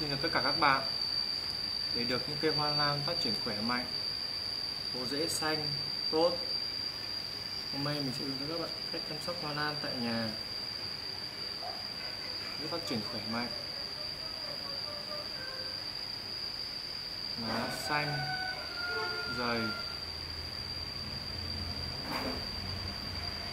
Xin chào tất cả các bạn Để được những cây hoa lan phát triển khỏe mạnh Bộ rễ xanh, tốt. Hôm nay mình sẽ hướng dẫn các bạn cách chăm sóc hoa lan tại nhà Để phát triển khỏe mạnh. Lá xanh, dày.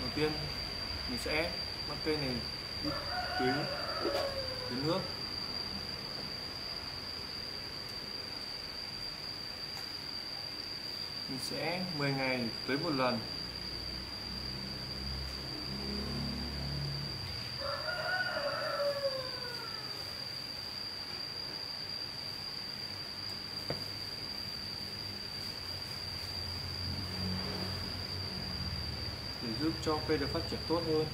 Đầu tiên mình sẽ bắt cây này đi tưới tưới nước. Mình sẽ 10 ngày tới một lần. Để giúp cho cây được phát triển tốt hơn.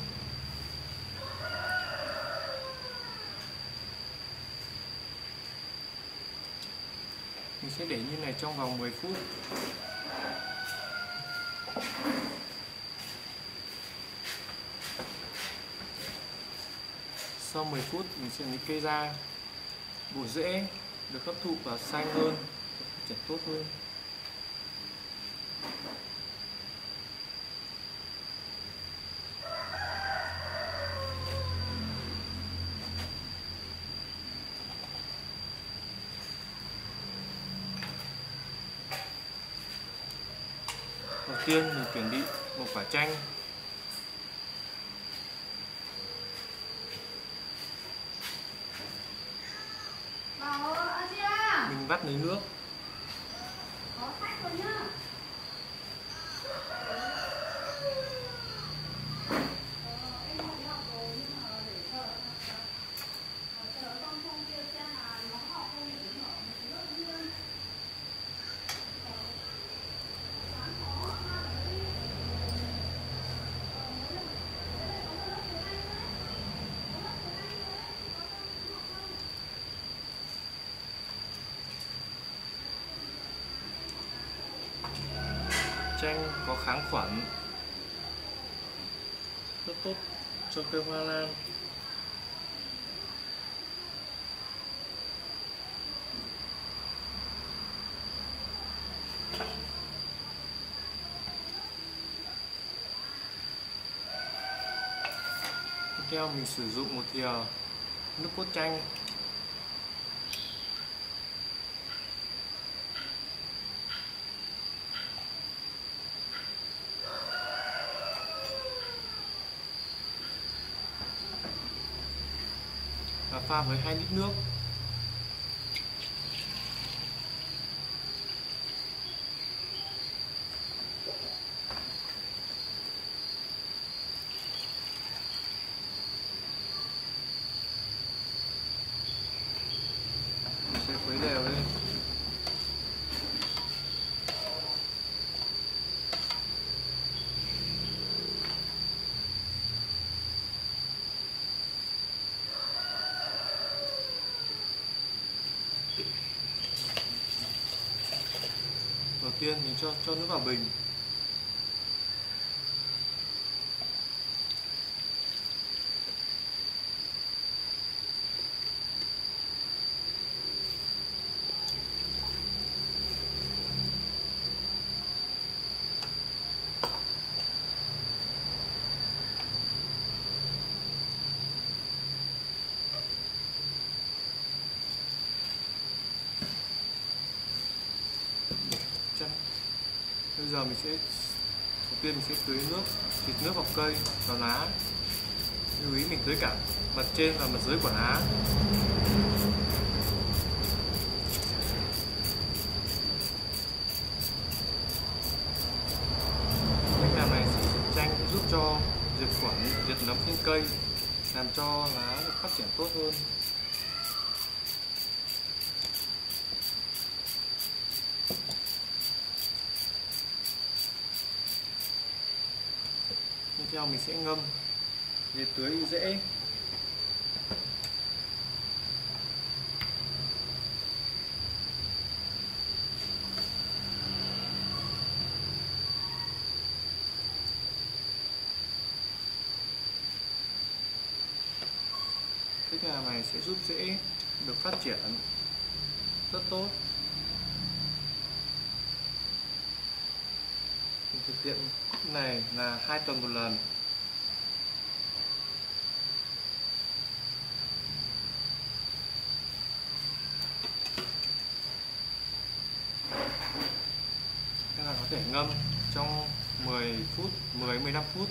Mình sẽ để như này trong vòng 10 phút. Sau 10 phút mình sẽ lấy cây ra bộ rễ, được hấp thụ và xanh hơn phát triển tốt hơn. Đầu tiên mình chuẩn bị một quả chanh. Vắt lấy nước. Chanh có kháng khuẩn. Rất tốt. Cho cây hoa lan. Tiếp theo mình sử dụng một thìa nước cốt chanh. Pha với 2 lít nước Mình sẽ khuấy đều lên đầu tiên mình cho cho nước vào bình bây giờ mình sẽ, đầu tiên mình sẽ tưới nước xịt nước vào cây vào lá. Lưu ý mình tưới cả mặt trên và mặt dưới của lá. Cách làm này sẽ chanh giúp cho diệt khuẩn, diệt nấm trên cây, làm cho lá được phát triển tốt hơn. Theo mình sẽ ngâm. Để tưới dễ. Tiếp cái này sẽ giúp dễ được phát triển. Rất tốt. Thực hiện này là hai tuần một lần. Các bạn có thể ngâm trong 10 phút 10 15 phút.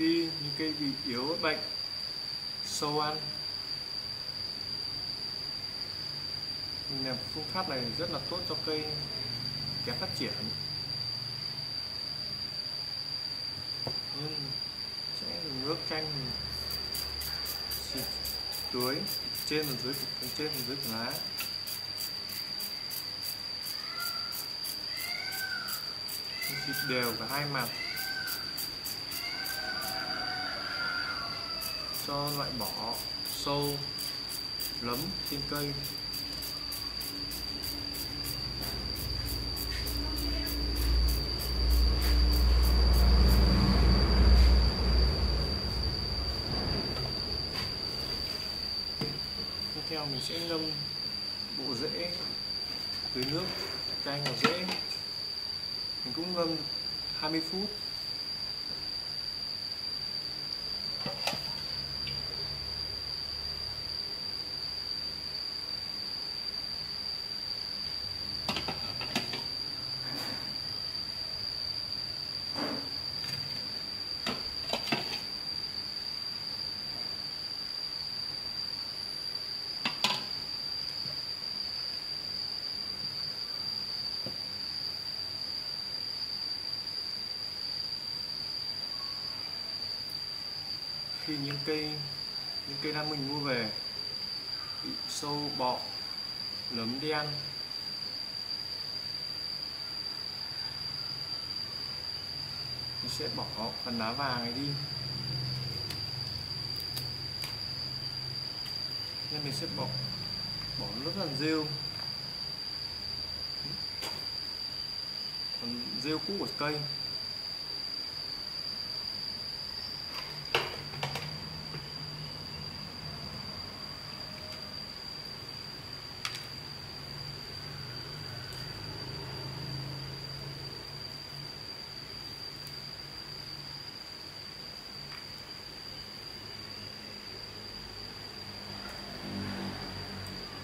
Khi những cây bị yếu bệnh, sâu ăn. Mình làm phương pháp này rất là tốt cho cây kém phát triển. Nhưng sẽ dùng nước chanh xịt tưới trên và dưới, trên và dưới của lá. Xịt đều cả hai mặt. Cho loại bỏ sâu lấm trên cây. Tiếp theo mình sẽ ngâm bộ rễ dưới nước canh vào rễ. Mình cũng ngâm 20 phút. Khi những cây những cây lan mình mua về, bị sâu bọ nấm đen mình sẽ bỏ phần lá vàng này đi. Nên mình sẽ bỏ bỏ lớp phần rêu. Phần rêu cũ của cây.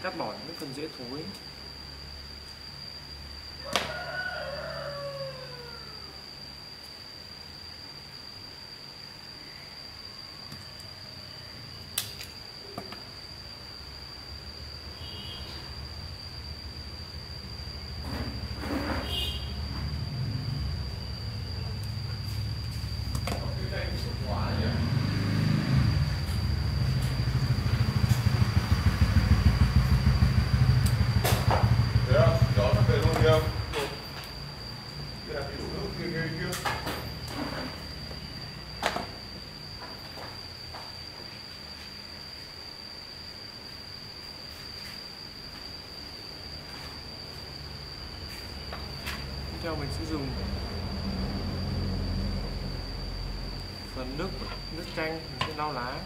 Cắt bỏ những phần dễ thối Thế à? Đó là về luôn kìa. Kia là cái đủ nước kia kia kia. tiếp theo mình sẽ dùng phần nước của nước chanh mình sẽ lau lá.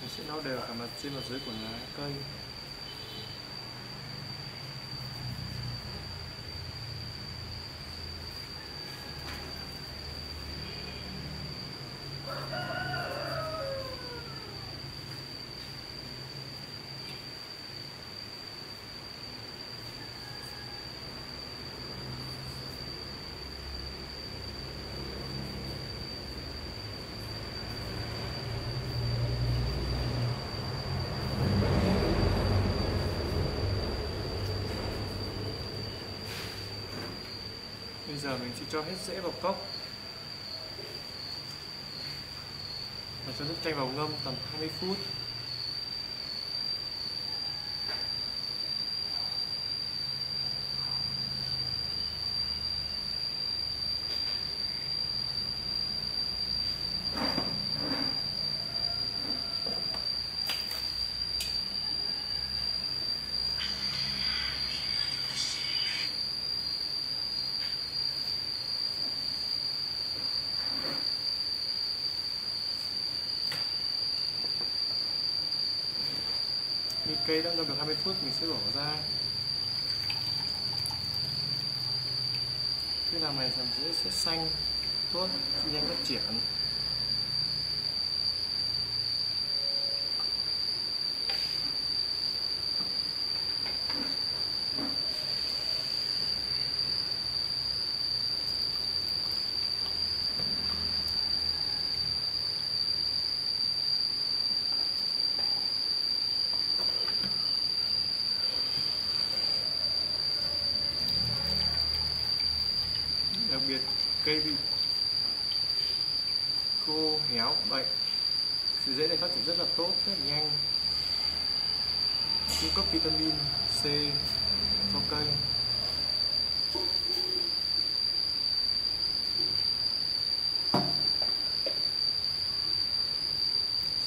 Mình sẽ lau đều cả mặt trên và dưới của lá cây. Bây giờ mình sẽ cho hết rễ vào cốc. Và cho nước chanh vào ngâm tầm 20 phút Khi cây đã ngâm được 20 phút, mình sẽ đổ ra. Cái làm này làm dễ sẽ xanh, tốt, nhanh phát triển. Cây bị khô, héo, bệnh. Sự dễ này phát triển rất là tốt, rất là nhanh. Cung cấp vitamin C cho cây.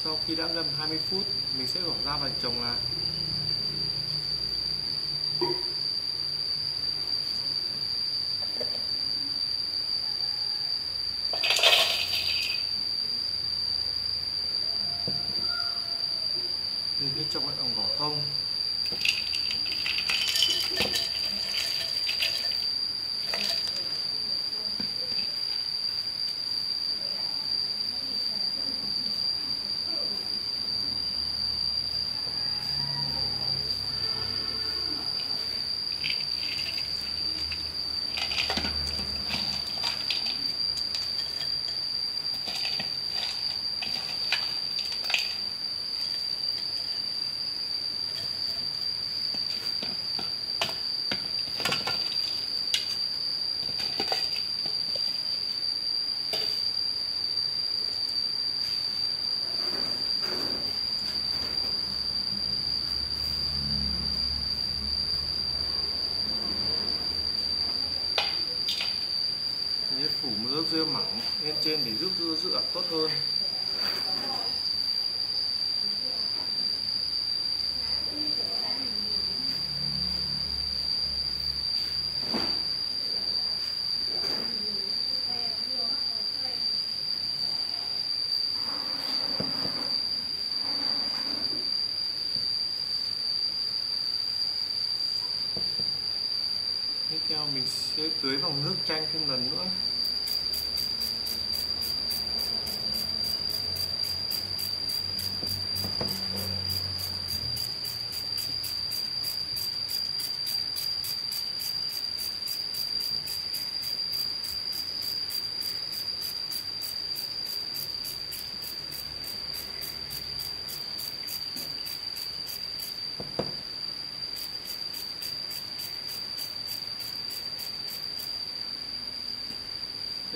Sau khi đã ngâm 20 phút, mình sẽ bỏ ra và trồng lại. Mình sẽ trồng lại bằng vỏ thông Mình sẽ phủ một lớp dưa mỏng lên trên để giúp dưa giữ ẩm tốt hơn. Tiếp theo mình sẽ tưới vào nước chanh thêm lần nữa.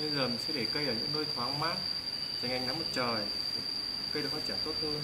Bây giờ mình sẽ để cây ở những nơi thoáng mát tránh ánh nắng mặt trời, cây được phát triển tốt hơn.